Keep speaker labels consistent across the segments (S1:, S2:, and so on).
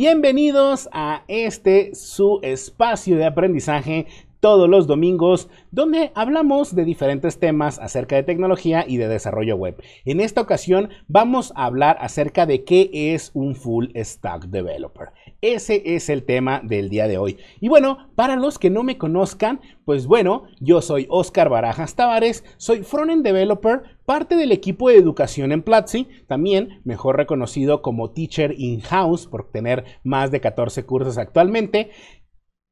S1: Bienvenidos a este su espacio de aprendizaje todos los domingos, donde hablamos de diferentes temas acerca de tecnología y de desarrollo web. En esta ocasión vamos a hablar acerca de qué es un full stack developer. Ese es el tema del día de hoy. Y bueno, para los que no me conozcan, pues bueno, yo soy Oscar Barajas Tavares, soy frontend developer, parte del equipo de educación en Platzi, también mejor reconocido como teacher in-house por tener más de 14 cursos actualmente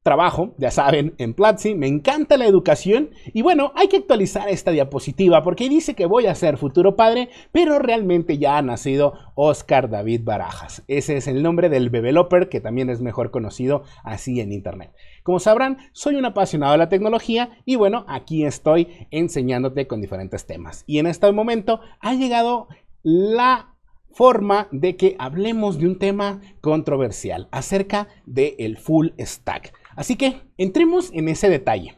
S1: trabajo, ya saben, en Platzi, me encanta la educación y bueno, hay que actualizar esta diapositiva porque dice que voy a ser futuro padre, pero realmente ya ha nacido Oscar David Barajas. Ese es el nombre del developer que también es mejor conocido así en internet. Como sabrán, soy un apasionado de la tecnología y bueno, aquí estoy enseñándote con diferentes temas. Y en este momento ha llegado la forma de que hablemos de un tema controversial acerca del full stack. Así que entremos en ese detalle.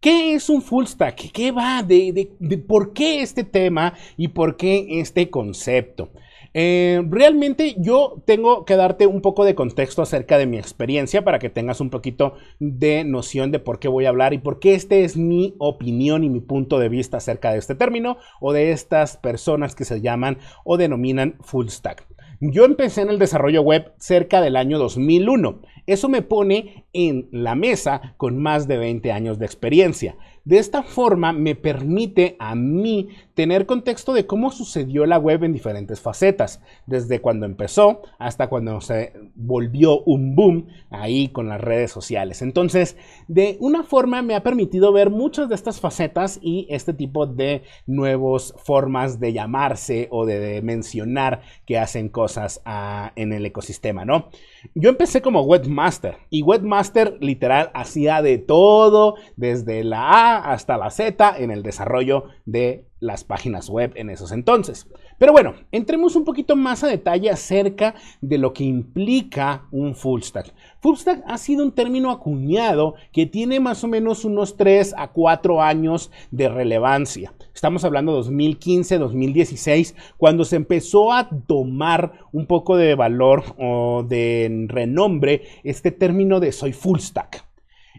S1: ¿Qué es un full stack? ¿Qué va de, por qué este tema y por qué este concepto? Eh, realmente yo tengo que darte un poco de contexto acerca de mi experiencia para que tengas un poquito de noción de por qué voy a hablar y por qué este es mi opinión y mi punto de vista acerca de este término o de estas personas que se llaman o denominan full stack. Yo empecé en el desarrollo web cerca del año 2001 eso me pone en la mesa con más de 20 años de experiencia. De esta forma me permite a mí tener contexto de cómo sucedió la web en diferentes facetas, desde cuando empezó hasta cuando se volvió un boom ahí con las redes sociales. Entonces, de una forma me ha permitido ver muchas de estas facetas y este tipo de nuevas formas de llamarse o de, mencionar que hacen cosas ah, en el ecosistema, ¿no? Yo empecé como webmaster y webmaster literal hacía de todo desde la A hasta la Z en el desarrollo de las páginas web en esos entonces. Pero bueno, entremos un poquito más a detalle acerca de lo que implica un full stack. Full stack ha sido un término acuñado que tiene más o menos unos 3 a 4 años de relevancia. Estamos hablando de 2015, 2016, cuando se empezó a tomar un poco de valor o de renombre este término de soy full stack.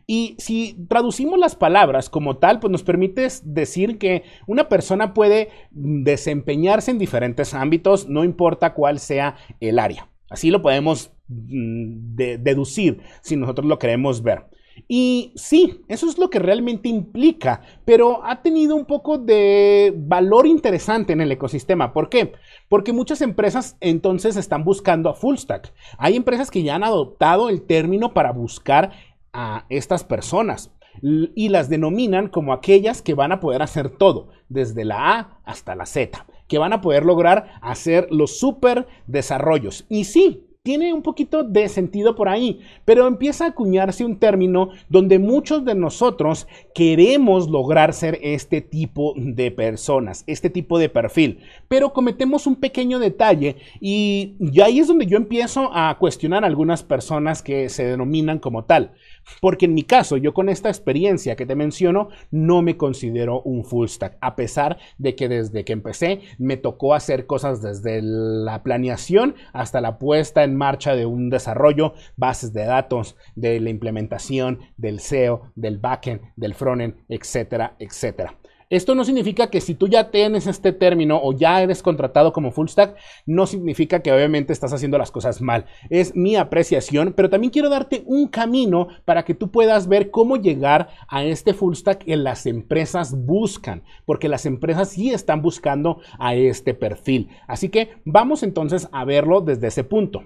S1: Y si traducimos las palabras como tal, pues nos permite decir que una persona puede desempeñarse en diferentes ámbitos, no importa cuál sea el área. Así lo podemos mm, deducir si nosotros lo queremos ver. Y sí, eso es lo que realmente implica, pero ha tenido un poco de valor interesante en el ecosistema. ¿Por qué? Porque muchas empresas entonces están buscando a full stack. Hay empresas que ya han adoptado el término para buscar a estas personas y las denominan como aquellas que van a poder hacer todo, desde la A hasta la Z, que van a poder lograr hacer los super desarrollos. Y sí, tiene un poquito de sentido por ahí, pero empieza a acuñarse un término donde muchos de nosotros queremos lograr ser este tipo de personas, este tipo de perfil, pero cometemos un pequeño detalle y, ahí es donde yo empiezo a cuestionar a algunas personas que se denominan como tal. Porque en mi caso, yo con esta experiencia que te menciono, no me considero un full stack, a pesar de que desde que empecé me tocó hacer cosas desde la planeación hasta la puesta en marcha de un desarrollo, bases de datos, de la implementación, del SEO, del backend, del frontend, etcétera, etcétera. Esto no significa que si tú ya tienes este término o ya eres contratado como full stack, no significa que obviamente estás haciendo las cosas mal. Es mi apreciación, pero también quiero darte un camino para que tú puedas ver cómo llegar a este full stack que las empresas buscan, porque las empresas sí están buscando a este perfil. Así que vamos entonces a verlo desde ese punto.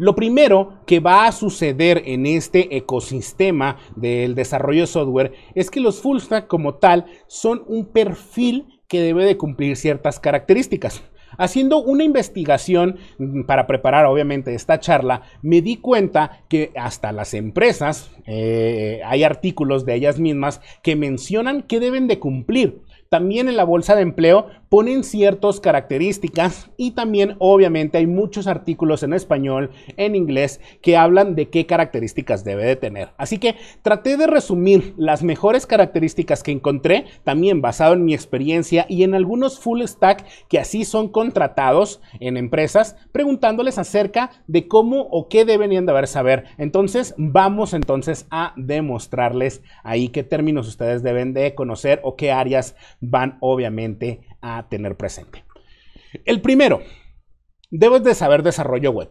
S1: Lo primero que va a suceder en este ecosistema del desarrollo de software es que los full stack como tal son un perfil que debe de cumplir ciertas características. Haciendo una investigación para preparar obviamente esta charla, me di cuenta que hasta las empresas, eh, hay artículos de ellas mismas que mencionan que deben de cumplir. También en la bolsa de empleo ponen ciertas características y también obviamente hay muchos artículos en español, en inglés, que hablan de qué características debe de tener. Así que traté de resumir las mejores características que encontré, también basado en mi experiencia y en algunos full stack que así son contratados en empresas, preguntándoles acerca de cómo o qué deberían de haber saber. Entonces, vamos entonces a demostrarles ahí qué términos ustedes deben de conocer o qué áreas van obviamente a tener presente. El primero, debes de saber desarrollo web.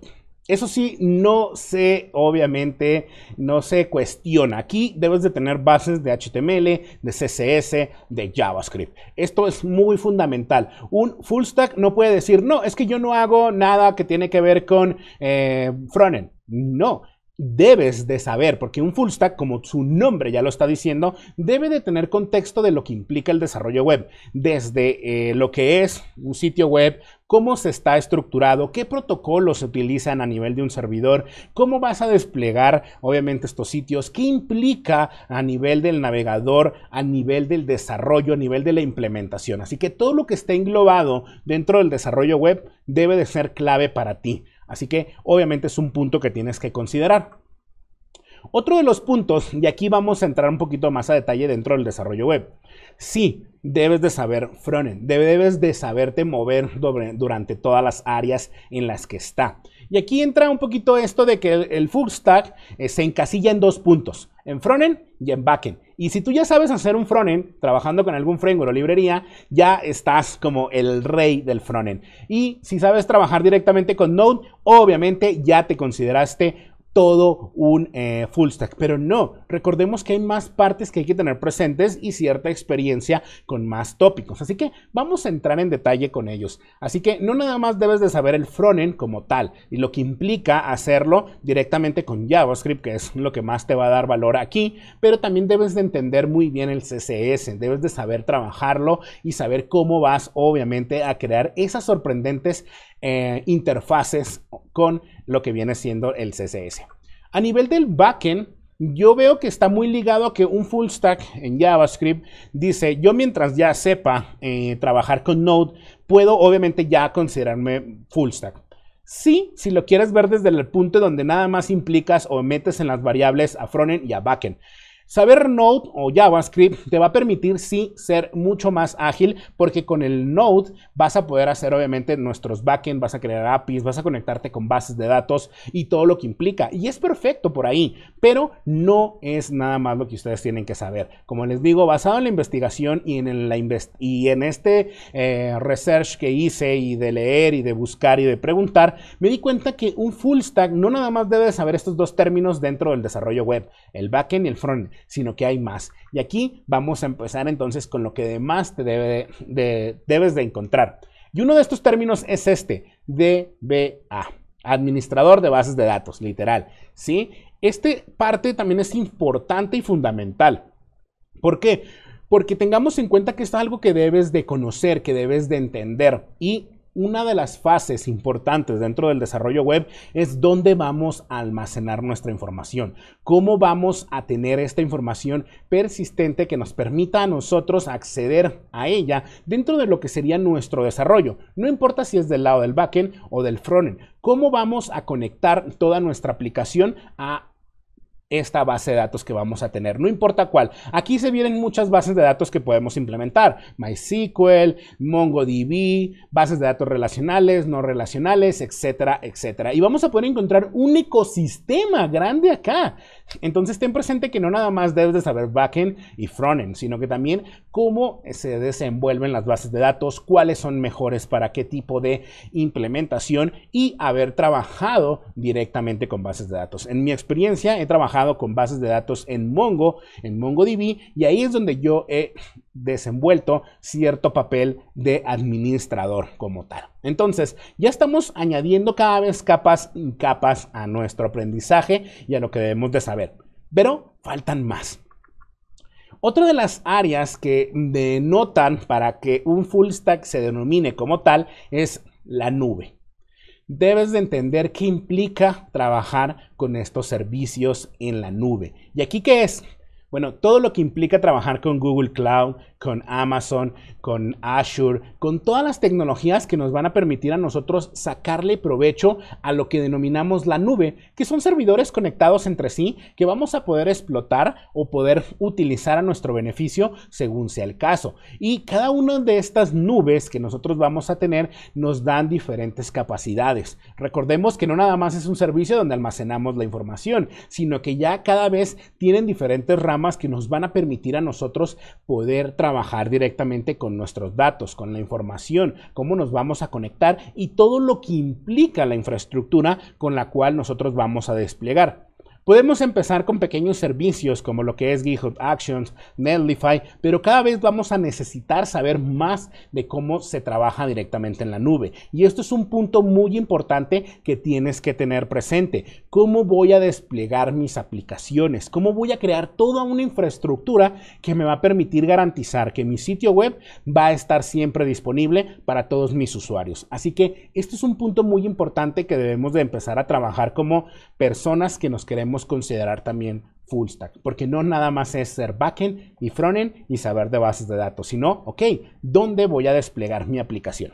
S1: Eso sí, no se, obviamente, no se cuestiona. Aquí debes de tener bases de HTML, de CSS, de JavaScript. Esto es muy fundamental. Un full stack no puede decir, no, es que yo no hago nada que tiene que ver con eh, frontend. No, debes de saber, porque un full stack, como su nombre ya lo está diciendo, debe de tener contexto de lo que implica el desarrollo web, desde eh, lo que es un sitio web, cómo se está estructurado, qué protocolos se utilizan a nivel de un servidor, cómo vas a desplegar obviamente estos sitios, qué implica a nivel del navegador, a nivel del desarrollo, a nivel de la implementación. Así que todo lo que esté englobado dentro del desarrollo web debe de ser clave para ti. Así que obviamente es un punto que tienes que considerar. Otro de los puntos, y aquí vamos a entrar un poquito más a detalle dentro del desarrollo web. Sí, debes de saber frontend, debes de saberte mover durante todas las áreas en las que está. Y aquí entra un poquito esto de que el, full stack eh, se encasilla en dos puntos, en frontend y en backend. Y si tú ya sabes hacer un frontend trabajando con algún framework o librería, ya estás como el rey del frontend. Y si sabes trabajar directamente con Node, obviamente ya te consideraste todo un eh, full stack. Pero no, recordemos que hay más partes que hay que tener presentes y cierta experiencia con más tópicos. Así que vamos a entrar en detalle con ellos. Así que no nada más debes de saber el frontend como tal y lo que implica hacerlo directamente con JavaScript, que es lo que más te va a dar valor aquí, pero también debes de entender muy bien el CSS, debes de saber trabajarlo y saber cómo vas obviamente a crear esas sorprendentes eh, interfaces con lo que viene siendo el CSS. A nivel del backend, yo veo que está muy ligado a que un full stack en JavaScript dice, yo mientras ya sepa eh, trabajar con Node, puedo obviamente ya considerarme full stack. Sí, si lo quieres ver desde el punto donde nada más implicas o metes en las variables a frontend y a backend. Saber Node o JavaScript te va a permitir sí ser mucho más ágil porque con el Node vas a poder hacer obviamente nuestros backend, vas a crear APIs, vas a conectarte con bases de datos y todo lo que implica. Y es perfecto por ahí, pero no es nada más lo que ustedes tienen que saber. Como les digo, basado en la investigación y en, este eh, research que hice y de leer y de buscar y de preguntar, me di cuenta que un full stack no nada más debe saber estos dos términos dentro del desarrollo web, el backend y el front sino que hay más. Y aquí vamos a empezar entonces con lo que además te debe debes de encontrar. Y uno de estos términos es este, DBA, administrador de bases de datos, literal. ¿sí? Este parte también es importante y fundamental. ¿Por qué? Porque tengamos en cuenta que es algo que debes de conocer, que debes de entender y una de las fases importantes dentro del desarrollo web es dónde vamos a almacenar nuestra información, cómo vamos a tener esta información persistente que nos permita a nosotros acceder a ella dentro de lo que sería nuestro desarrollo. No importa si es del lado del backend o del frontend, cómo vamos a conectar toda nuestra aplicación a esta base de datos que vamos a tener, no importa cuál. Aquí se vienen muchas bases de datos que podemos implementar, MySQL, MongoDB, bases de datos relacionales, no relacionales, etcétera, etcétera. Y vamos a poder encontrar un ecosistema grande acá. Entonces ten presente que no nada más debes de saber backend y frontend, sino que también cómo se desenvuelven las bases de datos, cuáles son mejores para qué tipo de implementación y haber trabajado directamente con bases de datos. En mi experiencia he trabajado con bases de datos en Mongo, en MongoDB, y ahí es donde yo he desenvuelto cierto papel de administrador como tal. Entonces, ya estamos añadiendo cada vez capas y capas a nuestro aprendizaje y a lo que debemos de saber. Pero faltan más. Otra de las áreas que denotan para que un full stack se denomine como tal es la nube debes de entender qué implica trabajar con estos servicios en la nube. ¿Y aquí qué es? Bueno, todo lo que implica trabajar con Google Cloud, con Amazon, con Azure, con todas las tecnologías que nos van a permitir a nosotros sacarle provecho a lo que denominamos la nube, que son servidores conectados entre sí que vamos a poder explotar o poder utilizar a nuestro beneficio según sea el caso. Y cada una de estas nubes que nosotros vamos a tener nos dan diferentes capacidades. Recordemos que no nada más es un servicio donde almacenamos la información, sino que ya cada vez tienen diferentes ramas que nos van a permitir a nosotros poder trabajar directamente con nuestros datos, con la información, cómo nos vamos a conectar y todo lo que implica la infraestructura con la cual nosotros vamos a desplegar. Podemos empezar con pequeños servicios como lo que es GitHub Actions, Netlify, pero cada vez vamos a necesitar saber más de cómo se trabaja directamente en la nube. Y esto es un punto muy importante que tienes que tener presente. ¿Cómo voy a desplegar mis aplicaciones? ¿Cómo voy a crear toda una infraestructura que me va a permitir garantizar que mi sitio web va a estar siempre disponible para todos mis usuarios? Así que esto es un punto muy importante que debemos de empezar a trabajar como personas que nos queremos considerar también full stack, porque no nada más es ser backend y frontend y saber de bases de datos, sino, ok, ¿dónde voy a desplegar mi aplicación?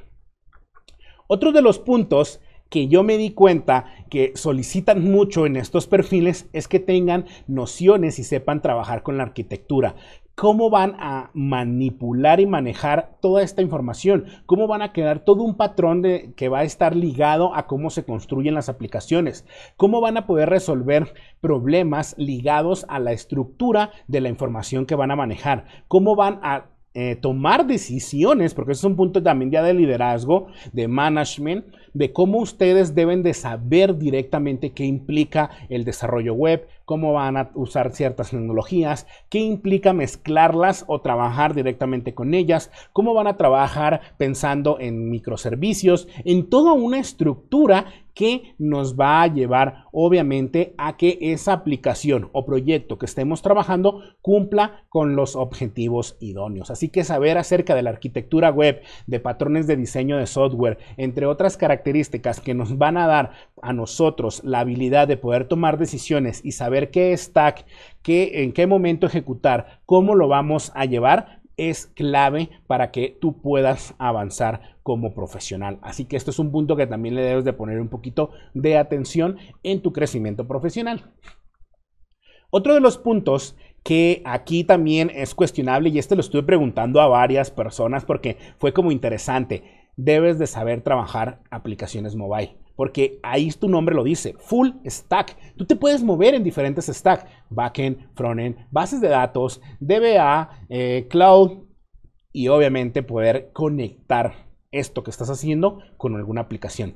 S1: Otro de los puntos que yo me di cuenta que solicitan mucho en estos perfiles es que tengan nociones y sepan trabajar con la arquitectura. Cómo van a manipular y manejar toda esta información, cómo van a crear todo un patrón de, que va a estar ligado a cómo se construyen las aplicaciones, cómo van a poder resolver problemas ligados a la estructura de la información que van a manejar, cómo van a eh, tomar decisiones, porque eso es un punto también ya de liderazgo, de management, de cómo ustedes deben de saber directamente qué implica el desarrollo web, cómo van a usar ciertas tecnologías, qué implica mezclarlas o trabajar directamente con ellas, cómo van a trabajar pensando en microservicios, en toda una estructura que nos va a llevar obviamente a que esa aplicación o proyecto que estemos trabajando cumpla con los objetivos idóneos. Así que saber acerca de la arquitectura web, de patrones de diseño de software, entre otras características que nos van a dar a nosotros la habilidad de poder tomar decisiones y saber qué stack, qué, en qué momento ejecutar, cómo lo vamos a llevar, es clave para que tú puedas avanzar como profesional. Así que esto es un punto que también le debes de poner un poquito de atención en tu crecimiento profesional. Otro de los puntos que aquí también es cuestionable y este lo estuve preguntando a varias personas porque fue como interesante. Debes de saber trabajar aplicaciones mobile porque ahí tu nombre lo dice, full stack. Tú te puedes mover en diferentes stacks, backend, frontend, bases de datos, DBA, eh, cloud y obviamente poder conectar esto que estás haciendo con alguna aplicación.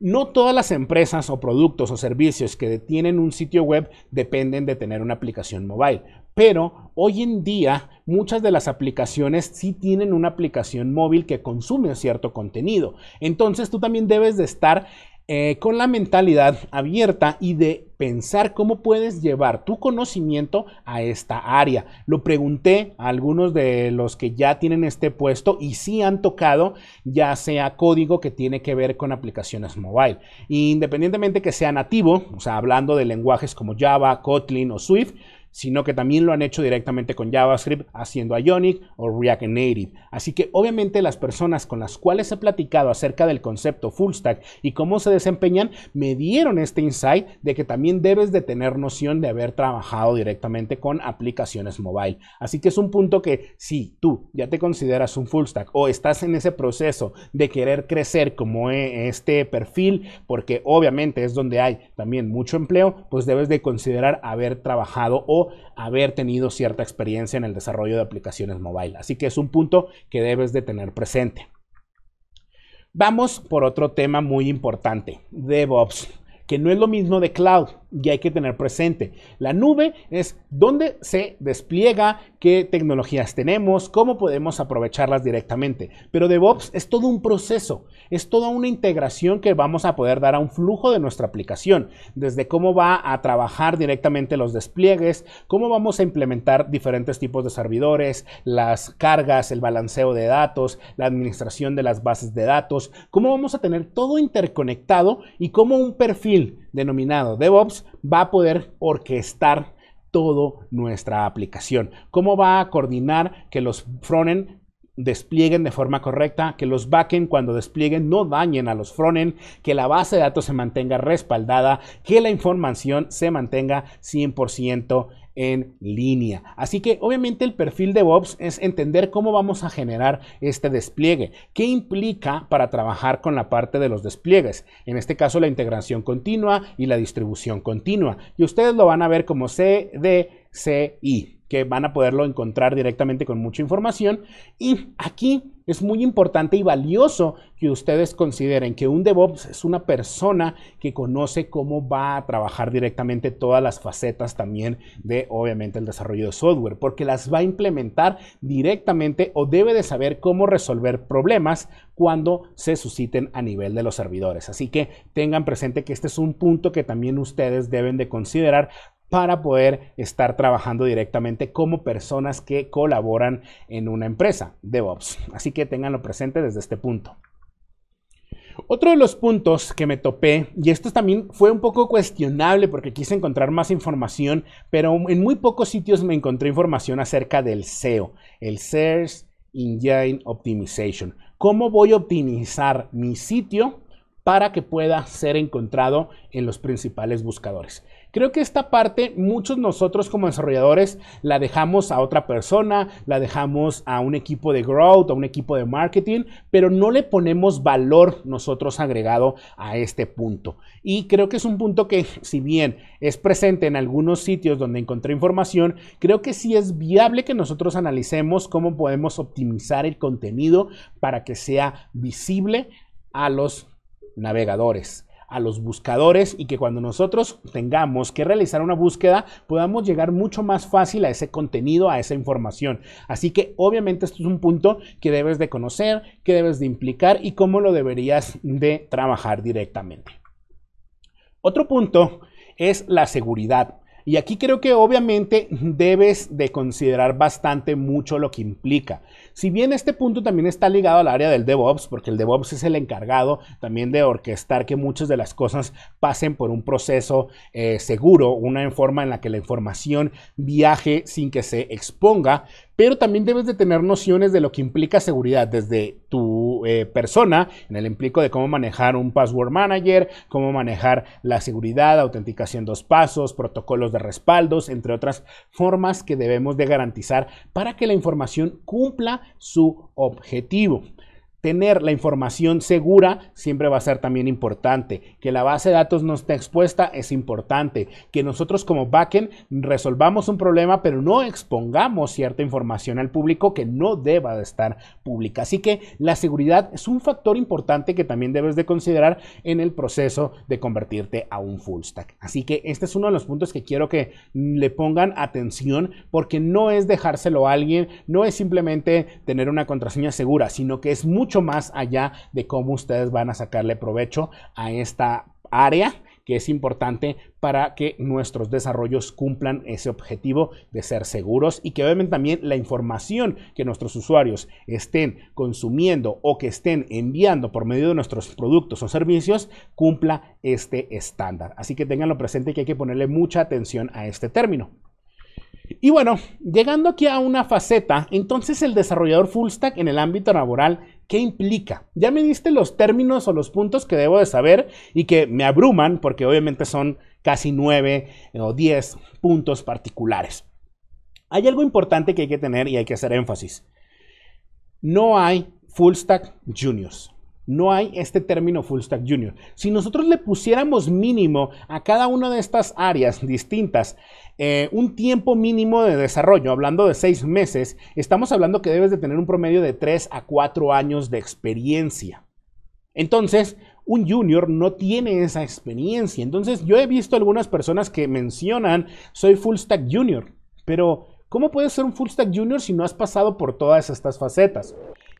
S1: No todas las empresas o productos o servicios que tienen un sitio web dependen de tener una aplicación mobile, pero hoy en día muchas de las aplicaciones sí tienen una aplicación móvil que consume cierto contenido. Entonces tú también debes de estar eh, con la mentalidad abierta y de pensar cómo puedes llevar tu conocimiento a esta área. Lo pregunté a algunos de los que ya tienen este puesto y sí han tocado ya sea código que tiene que ver con aplicaciones mobile. Independientemente que sea nativo, o sea, hablando de lenguajes como Java, Kotlin o Swift, sino que también lo han hecho directamente con JavaScript haciendo Ionic o React Native. Así que obviamente las personas con las cuales he platicado acerca del concepto full stack y cómo se desempeñan me dieron este insight de que también debes de tener noción de haber trabajado directamente con aplicaciones mobile. Así que es un punto que si tú ya te consideras un full stack o estás en ese proceso de querer crecer como e, este perfil, porque obviamente es donde hay también mucho empleo, pues debes de considerar haber trabajado o haber tenido cierta experiencia en el desarrollo de aplicaciones mobile. Así que es un punto que debes de tener presente. Vamos por otro tema muy importante, DevOps, que no es lo mismo de cloud y hay que tener presente. La nube es donde se despliega, qué tecnologías tenemos, cómo podemos aprovecharlas directamente. Pero DevOps es todo un proceso, es toda una integración que vamos a poder dar a un flujo de nuestra aplicación, desde cómo va a trabajar directamente los despliegues, cómo vamos a implementar diferentes tipos de servidores, las cargas, el balanceo de datos, la administración de las bases de datos, cómo vamos a tener todo interconectado y cómo un perfil denominado DevOps va a poder orquestar toda nuestra aplicación. Cómo va a coordinar que los frontend desplieguen de forma correcta, que los backend cuando desplieguen no dañen a los frontend, que la base de datos se mantenga respaldada, que la información se mantenga 100% en línea. Así que obviamente el perfil de DevOps es entender cómo vamos a generar este despliegue, qué implica para trabajar con la parte de los despliegues, en este caso la integración continua y la distribución continua. Y ustedes lo van a ver como CDCI que van a poderlo encontrar directamente con mucha información. Y aquí es muy importante y valioso que ustedes consideren que un DevOps es una persona que conoce cómo va a trabajar directamente todas las facetas también de, obviamente, el desarrollo de software, porque las va a implementar directamente o debe de saber cómo resolver problemas cuando se susciten a nivel de los servidores. Así que tengan presente que este es un punto que también ustedes deben de considerar para poder estar trabajando directamente como personas que colaboran en una empresa, DevOps. Así que tenganlo presente desde este punto. Otro de los puntos que me topé, y esto también fue un poco cuestionable porque quise encontrar más información, pero en muy pocos sitios me encontré información acerca del SEO, el Search Engine Optimization. ¿Cómo voy a optimizar mi sitio para que pueda ser encontrado en los principales buscadores? Creo que esta parte muchos nosotros como desarrolladores la dejamos a otra persona, la dejamos a un equipo de growth, a un equipo de marketing, pero no le ponemos valor nosotros agregado a este punto. Y creo que es un punto que si bien es presente en algunos sitios donde encontré información, creo que sí es viable que nosotros analicemos cómo podemos optimizar el contenido para que sea visible a los navegadores a los buscadores y que cuando nosotros tengamos que realizar una búsqueda podamos llegar mucho más fácil a ese contenido, a esa información. Así que obviamente esto es un punto que debes de conocer, que debes de implicar y cómo lo deberías de trabajar directamente. Otro punto es la seguridad. Y aquí creo que obviamente debes de considerar bastante mucho lo que implica. Si bien este punto también está ligado al área del DevOps, porque el DevOps es el encargado también de orquestar que muchas de las cosas pasen por un proceso eh, seguro, una forma en la que la información viaje sin que se exponga, pero también debes de tener nociones de lo que implica seguridad desde tu eh, persona, en el implico de cómo manejar un password manager, cómo manejar la seguridad, autenticación dos pasos, protocolos de respaldos, entre otras formas que debemos de garantizar para que la información cumpla su objetivo tener la información segura siempre va a ser también importante. Que la base de datos no esté expuesta es importante. Que nosotros como backend resolvamos un problema, pero no expongamos cierta información al público que no deba de estar pública. Así que la seguridad es un factor importante que también debes de considerar en el proceso de convertirte a un full stack. Así que este es uno de los puntos que quiero que le pongan atención porque no es dejárselo a alguien, no es simplemente tener una contraseña segura, sino que es mucho más allá de cómo ustedes van a sacarle provecho a esta área que es importante para que nuestros desarrollos cumplan ese objetivo de ser seguros y que obviamente también la información que nuestros usuarios estén consumiendo o que estén enviando por medio de nuestros productos o servicios cumpla este estándar. Así que tenganlo presente que hay que ponerle mucha atención a este término. Y bueno, llegando aquí a una faceta, entonces el desarrollador full stack en el ámbito laboral, ¿qué implica? Ya me diste los términos o los puntos que debo de saber y que me abruman porque obviamente son casi nueve o diez puntos particulares. Hay algo importante que hay que tener y hay que hacer énfasis. No hay full stack juniors. No hay este término full stack junior. Si nosotros le pusiéramos mínimo a cada una de estas áreas distintas eh, un tiempo mínimo de desarrollo, hablando de seis meses, estamos hablando que debes de tener un promedio de tres a cuatro años de experiencia. Entonces, un junior no tiene esa experiencia. Entonces, yo he visto algunas personas que mencionan, soy full stack junior, pero ¿cómo puedes ser un full stack junior si no has pasado por todas estas facetas?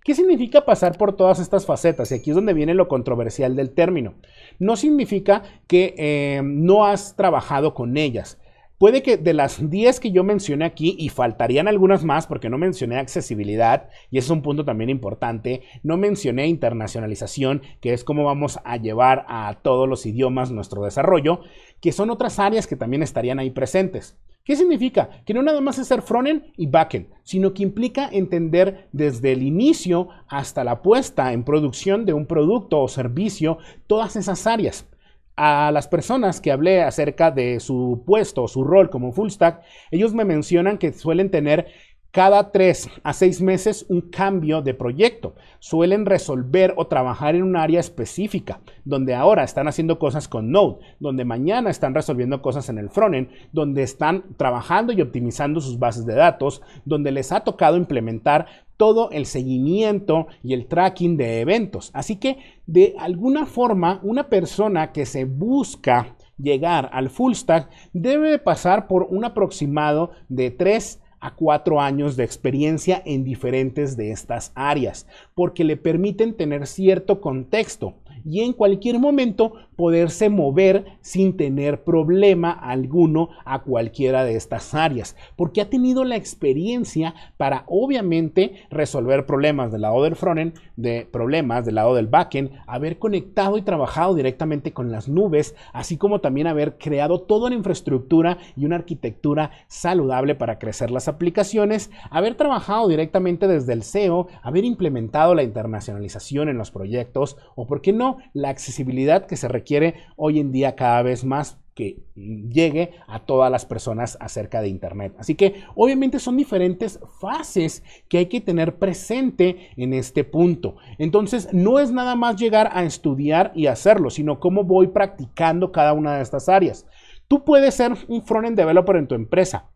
S1: ¿Qué significa pasar por todas estas facetas? Y aquí es donde viene lo controversial del término. No significa que eh, no has trabajado con ellas Puede que de las 10 que yo mencioné aquí, y faltarían algunas más porque no mencioné accesibilidad, y ese es un punto también importante, no mencioné internacionalización, que es cómo vamos a llevar a todos los idiomas nuestro desarrollo, que son otras áreas que también estarían ahí presentes. ¿Qué significa? Que no nada más es ser frontend y backend, sino que implica entender desde el inicio hasta la puesta en producción de un producto o servicio todas esas áreas a las personas que hablé acerca de su puesto, su rol como full stack, ellos me mencionan que suelen tener cada tres a seis meses un cambio de proyecto. Suelen resolver o trabajar en un área específica, donde ahora están haciendo cosas con Node, donde mañana están resolviendo cosas en el frontend, donde están trabajando y optimizando sus bases de datos, donde les ha tocado implementar todo el seguimiento y el tracking de eventos. Así que de alguna forma, una persona que se busca llegar al full stack debe pasar por un aproximado de tres a cuatro años de experiencia en diferentes de estas áreas, porque le permiten tener cierto contexto y en cualquier momento poderse mover sin tener problema alguno a cualquiera de estas áreas, porque ha tenido la experiencia para obviamente resolver problemas del lado del frontend, de problemas del lado del backend, haber conectado y trabajado directamente con las nubes, así como también haber creado toda una infraestructura y una arquitectura saludable para crecer las haber trabajado directamente desde el SEO, haber implementado la internacionalización en los proyectos o, por qué no, la accesibilidad que se requiere hoy en día cada vez más que llegue a todas las personas acerca de Internet. Así que obviamente son diferentes fases que hay que tener presente en este punto. Entonces no es nada más llegar a estudiar y hacerlo, sino cómo voy practicando cada una de estas áreas. Tú puedes ser un front-end developer en tu empresa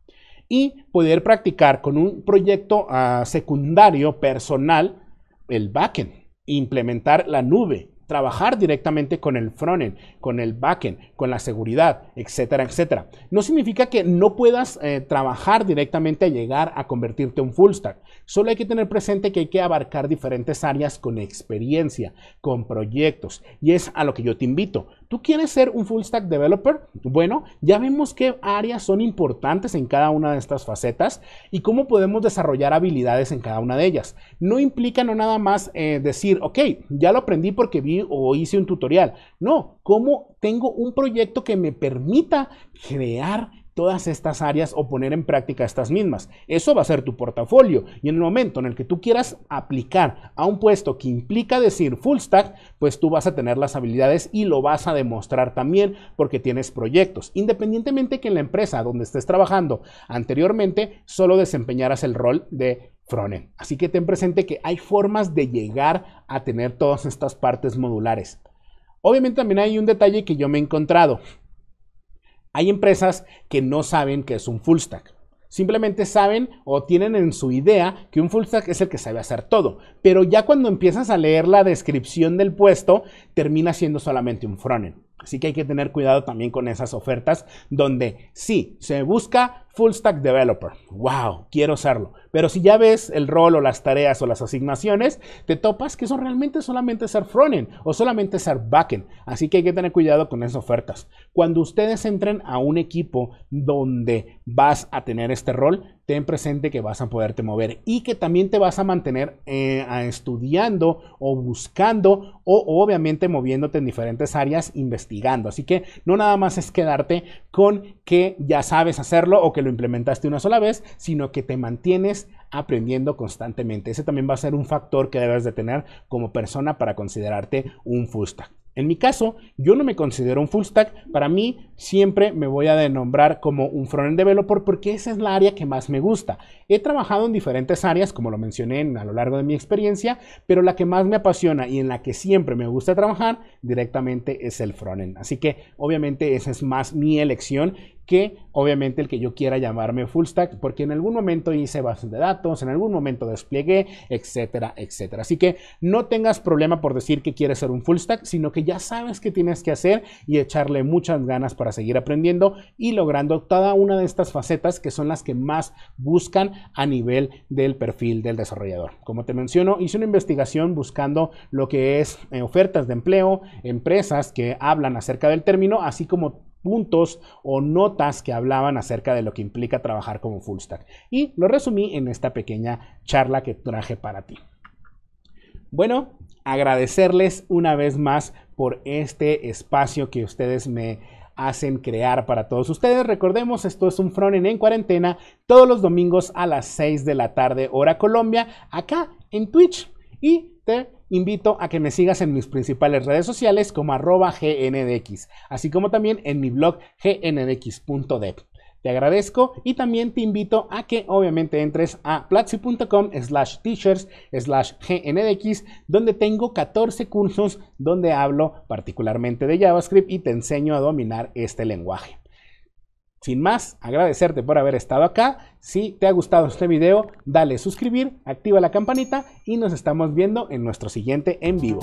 S1: y poder practicar con un proyecto uh, secundario personal el backend, implementar la nube, trabajar directamente con el frontend, con el backend, con la seguridad, etcétera, etcétera. No significa que no puedas eh, trabajar directamente a llegar a convertirte en full stack. Solo hay que tener presente que hay que abarcar diferentes áreas con experiencia, con proyectos. Y es a lo que yo te invito. ¿Tú quieres ser un full stack developer? Bueno, ya vemos qué áreas son importantes en cada una de estas facetas y cómo podemos desarrollar habilidades en cada una de ellas. No implica no nada más eh, decir, ok, ya lo aprendí porque vi o hice un tutorial. No, cómo tengo un proyecto que me permita crear todas estas áreas o poner en práctica estas mismas. Eso va a ser tu portafolio y en el momento en el que tú quieras aplicar a un puesto que implica decir full stack, pues tú vas a tener las habilidades y lo vas a demostrar también porque tienes proyectos, independientemente que en la empresa donde estés trabajando anteriormente solo desempeñaras el rol de frontend. Así que ten presente que hay formas de llegar a tener todas estas partes modulares. Obviamente también hay un detalle que yo me he encontrado. Hay empresas que no saben que es un full stack. Simplemente saben o tienen en su idea que un full stack es el que sabe hacer todo. Pero ya cuando empiezas a leer la descripción del puesto, termina siendo solamente un frontend. Así que hay que tener cuidado también con esas ofertas donde sí, se busca Full Stack Developer. ¡Wow! Quiero serlo. Pero si ya ves el rol o las tareas o las asignaciones, te topas que eso realmente solamente ser frontend o solamente ser backend. Así que hay que tener cuidado con esas ofertas. Cuando ustedes entren a un equipo donde vas a tener este rol, ten presente que vas a poderte mover y que también te vas a mantener eh, estudiando o buscando o obviamente moviéndote en diferentes áreas investigando. Así que no nada más es quedarte con que ya sabes hacerlo o que lo implementaste una sola vez, sino que te mantienes aprendiendo constantemente. Ese también va a ser un factor que debes de tener como persona para considerarte un full stack. En mi caso, yo no me considero un full stack. Para mí, siempre me voy a denombrar como un frontend developer porque esa es la área que más me gusta. He trabajado en diferentes áreas, como lo mencioné a lo largo de mi experiencia, pero la que más me apasiona y en la que siempre me gusta trabajar directamente es el frontend. Así que, obviamente, esa es más mi elección que obviamente el que yo quiera llamarme full stack, porque en algún momento hice bases de datos, en algún momento desplegué, etcétera, etcétera. Así que no tengas problema por decir que quieres ser un full stack, sino que ya sabes qué tienes que hacer y echarle muchas ganas para seguir aprendiendo y logrando cada una de estas facetas que son las que más buscan a nivel del perfil del desarrollador. Como te menciono, hice una investigación buscando lo que es eh, ofertas de empleo, empresas que hablan acerca del término, así como puntos o notas que hablaban acerca de lo que implica trabajar como full stack. Y lo resumí en esta pequeña charla que traje para ti. Bueno, agradecerles una vez más por este espacio que ustedes me hacen crear para todos ustedes. Recordemos, esto es un frontend en cuarentena todos los domingos a las 6 de la tarde, hora Colombia, acá en Twitch. Y te invito a que me sigas en mis principales redes sociales como arroba gndx, así como también en mi blog gndx.dev. Te agradezco y también te invito a que obviamente entres a platzi.com slash teachers slash gnx donde tengo 14 cursos donde hablo particularmente de JavaScript y te enseño a dominar este lenguaje. Sin más, agradecerte por haber estado acá. Si te ha gustado este video, dale suscribir, activa la campanita y nos estamos viendo en nuestro siguiente en vivo.